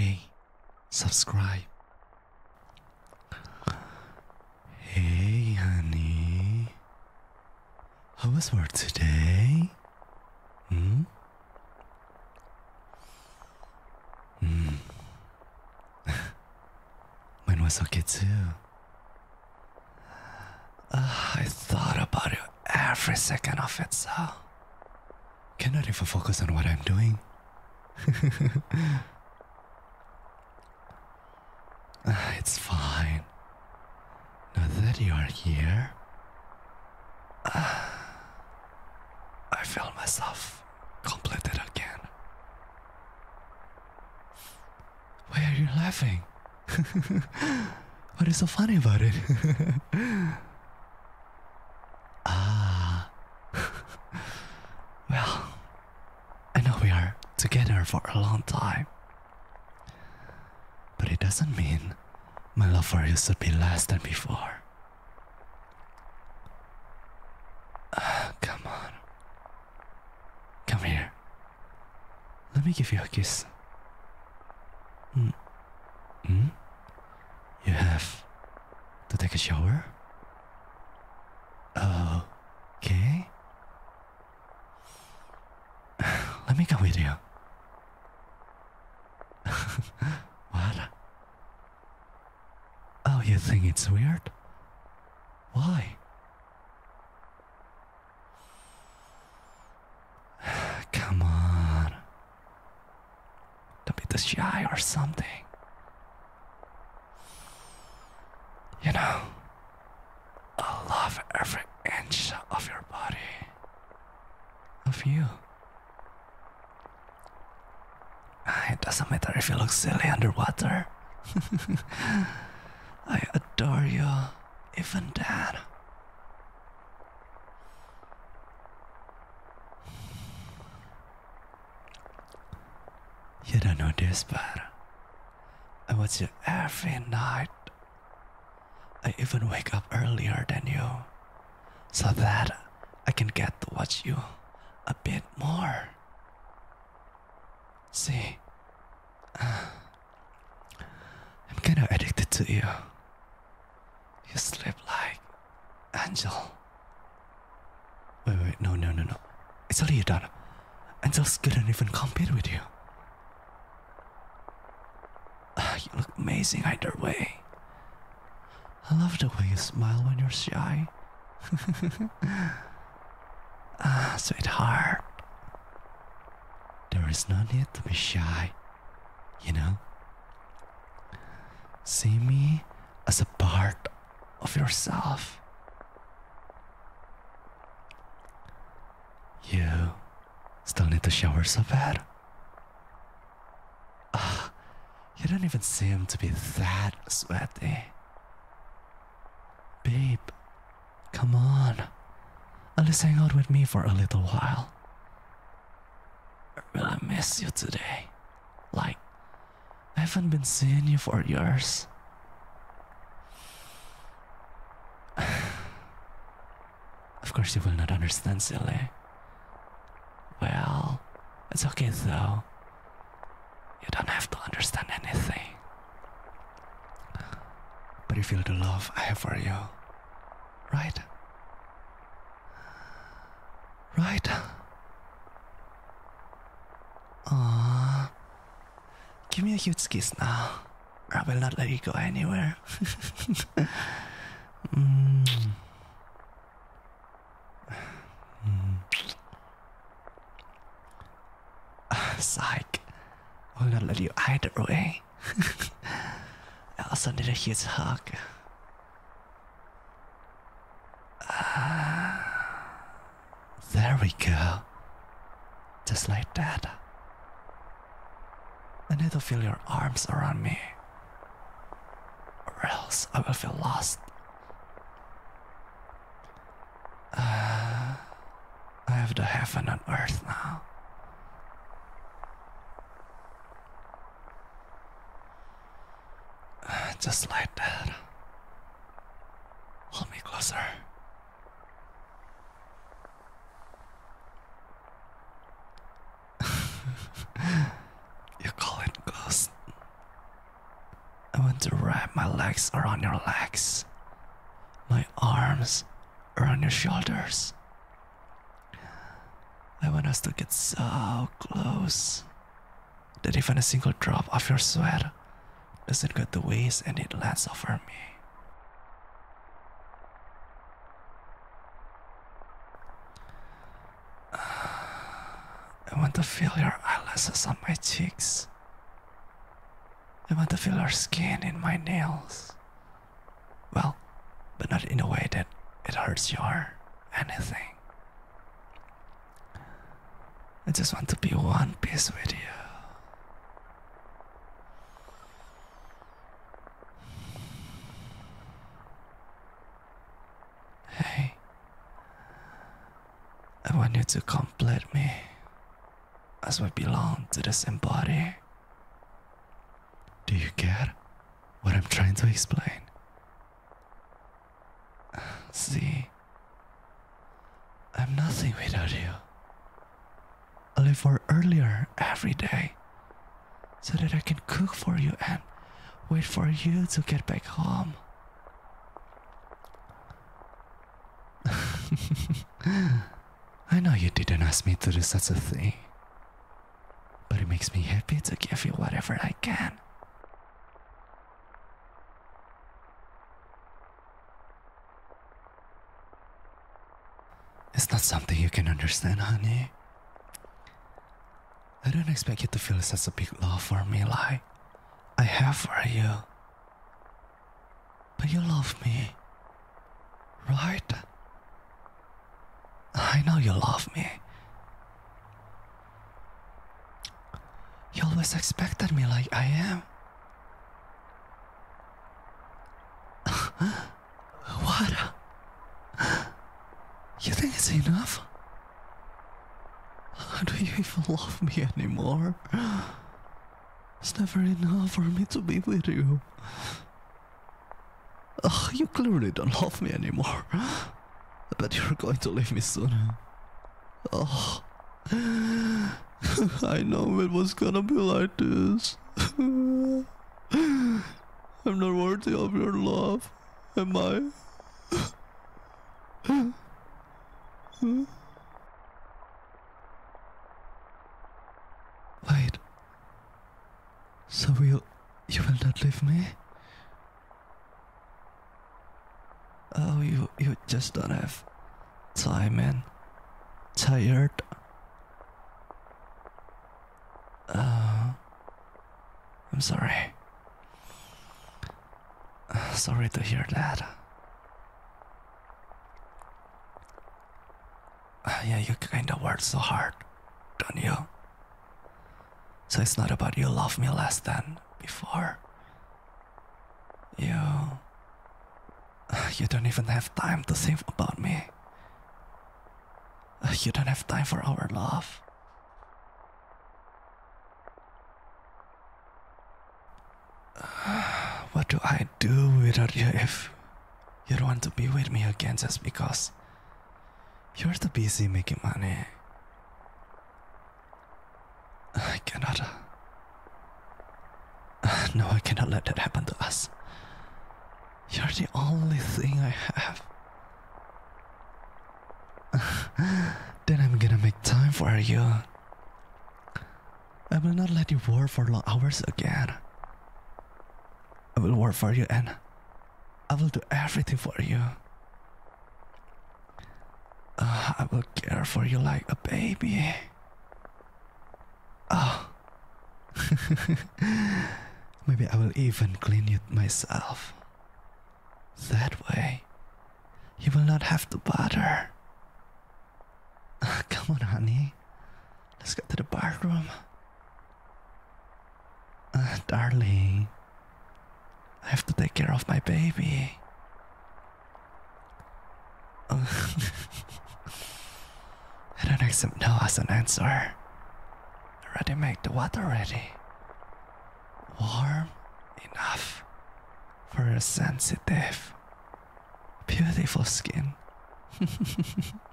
already, subscribe. Hey, honey. How was work today? Hmm? Hmm. Mine was okay too. Uh, I thought about it every second of it, so cannot even focus on what I'm doing. It's fine. Now that you are here, I feel myself completed again. Why are you laughing? what is so funny about it? ah. well, I know we are together for a long time. Doesn't mean my love for you should be less than before. Ah, come on. Come here. Let me give you a kiss. Hmm. Hmm? You have to take a shower? Okay. Let me come with you. what? Oh, you think it's weird? Why? Come on. Don't be too shy or something. You know, I love every inch of your body. Of you. Ah, it doesn't matter if you look silly underwater. I adore you, even then. You don't know this, but I watch you every night. I even wake up earlier than you so that I can get to watch you a bit more. See, uh, I'm kinda addicted to you. You sleep like Angel. Wait, wait, no, no, no, no. It's already done. Angels couldn't even compete with you. Ah, you look amazing either way. I love the way you smile when you're shy. ah, sweetheart. There is no need to be shy, you know? See me as a part of yourself. You still need to shower so bad. Ah, you don't even seem to be that sweaty. Babe, come on. At least hang out with me for a little while. I really miss you today. Like, I haven't been seeing you for years. of course, you will not understand, silly. Well, it's okay though. You don't have to understand anything. But you feel the love I have for you, right? Right? Aww. Give me a huge kiss now, I will not let you go anywhere. mm. Psych. I will not let you either way. I also need a huge hug. Ah, there we go. Just like that. I need to feel your arms around me, or else I will feel lost. Uh, I have the heaven on earth now. Just like that. Hold me closer. you call it ghost. I want to wrap my legs around your legs, my arms around your shoulders. I want us to get so close that even a single drop of your sweat doesn't go to waste and it lands over me. I want to feel your eyelashes on my cheeks. I want to feel your skin in my nails. Well, but not in a way that it hurts you or anything. I just want to be one piece with you. Hey, I want you to complete me as we belong to the same body. Do you get what I'm trying to explain? See, I'm nothing without you. I live for earlier every day so that I can cook for you and wait for you to get back home. I know you didn't ask me to do such a thing, but it makes me happy to give you whatever I can. It's not something you can understand, honey. I don't expect you to feel such a big love for me like I have for you. But you love me, right? I know you love me. You always expected me like I am. what? You think it's enough? Do you even love me anymore? It's never enough for me to be with you. Ugh, you clearly don't love me anymore. I bet you're going to leave me soon. Oh, I know it was gonna be like this. I'm not worthy of your love, am I? Wait. So you you will not leave me? Oh, you you just don't have time and tired. Uh, I'm sorry. Sorry to hear that. Yeah, you kinda work so hard, don't you? So it's not about you love me less than before. You. You don't even have time to think about me. You don't have time for our love. What do I do without you if you don't want to be with me again just because you're too busy making money? I cannot. No, I cannot let that happen to us. You're the only thing I have. then I'm gonna make time for you. I will not let you work for long hours again. I will work for you and I will do everything for you. Uh, I will care for you like a baby. Oh. Maybe I will even clean it myself. That way, you will not have to bother. Uh, come on, honey. Let's go to the bathroom. Uh, darling, I have to take care of my baby. I don't accept no as an answer. Already make the water ready. Warm enough for your sensitive, beautiful skin.